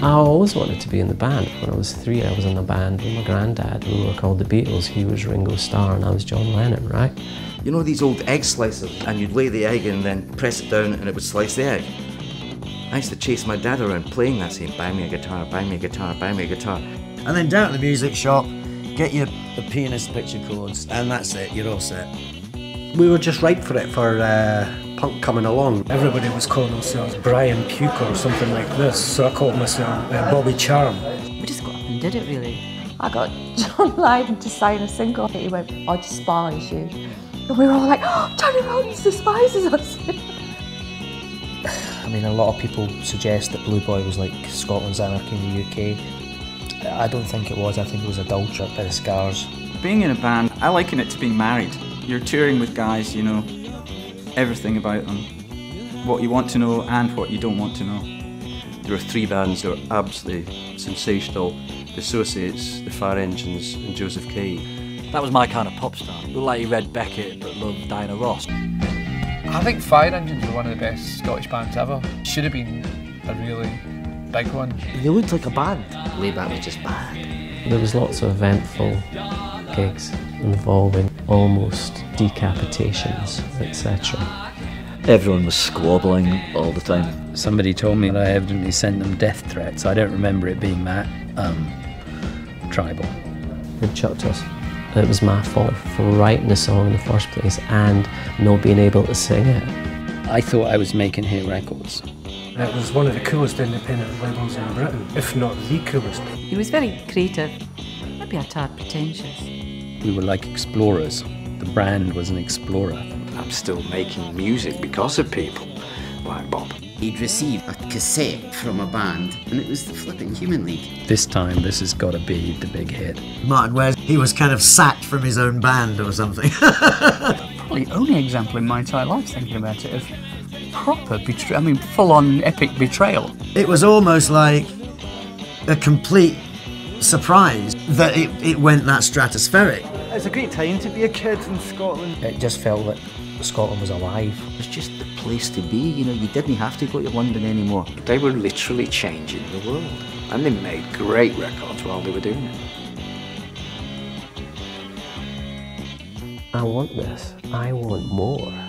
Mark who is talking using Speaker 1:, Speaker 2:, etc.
Speaker 1: I always wanted to be in the band. When I was three, I was in the band with my granddad. We were called the Beatles. He was Ringo Starr and I was John Lennon, right?
Speaker 2: You know these old egg slicers, and you'd lay the egg and then press it down and it would slice the egg? I used to chase my dad around playing that, saying, buy me a guitar, buy me a guitar, buy me a guitar.
Speaker 3: And then down to the music shop, get your the pianist picture codes, and that's it, you're all set.
Speaker 4: We were just right for it for uh, punk coming along.
Speaker 5: Everybody was calling themselves Brian Puke or something like this, so I called myself uh, Bobby Charm.
Speaker 6: We just got up and did it really.
Speaker 7: I got John Lydon to sign a single. He went, I despise you. And we were all like, oh, Johnny Rotten despises us.
Speaker 8: I mean, a lot of people suggest that Blue Boy was like Scotland's Anarchy in the UK. I don't think it was. I think it was a dull trip by the Scars.
Speaker 9: Being in a band, I liken it to being married. You're touring with guys, you know everything about them, what you want to know and what you don't want to know.
Speaker 10: There were three bands that were absolutely sensational. The Associates, the Fire Engines and Joseph K.
Speaker 11: That was my kind of pop star. Looked like he read Beckett but loved Diana Ross.
Speaker 12: I think Fire Engines were one of the best Scottish bands ever. Should have been a really big one.
Speaker 3: They looked like a band.
Speaker 6: Layback was just bad.
Speaker 1: There was lots of eventful gigs involving almost decapitations, etc.
Speaker 13: Everyone was squabbling all the time.
Speaker 14: Somebody told me that I evidently sent them death threats. I don't remember it being that um, tribal.
Speaker 1: They chucked us. It was my fault for writing the song in the first place and not being able to sing it.
Speaker 14: I thought I was making hit records.
Speaker 5: It was one of the coolest independent labels in Britain, if not the coolest.
Speaker 6: He was very creative, maybe a tad pretentious.
Speaker 14: We were like explorers. The brand was an explorer.
Speaker 15: I'm still making music because of people like Bob.
Speaker 16: He'd received a cassette from a band, and it was the flipping Human League.
Speaker 14: This time, this has got to be the big hit.
Speaker 3: Martyn Ware, he was kind of sacked from his own band or something.
Speaker 17: Probably only example in my entire life, thinking about it, of proper betrayal. I mean, full on epic betrayal.
Speaker 3: It was almost like a complete surprise that it, it went that stratospheric.
Speaker 18: It's a great time to be a kid in Scotland.
Speaker 8: It just felt like Scotland was alive.
Speaker 2: It was just the place to be, you know, you didn't have to go to London anymore.
Speaker 15: They were literally changing the world. And they made great records while they were doing it.
Speaker 1: I want this. I want more.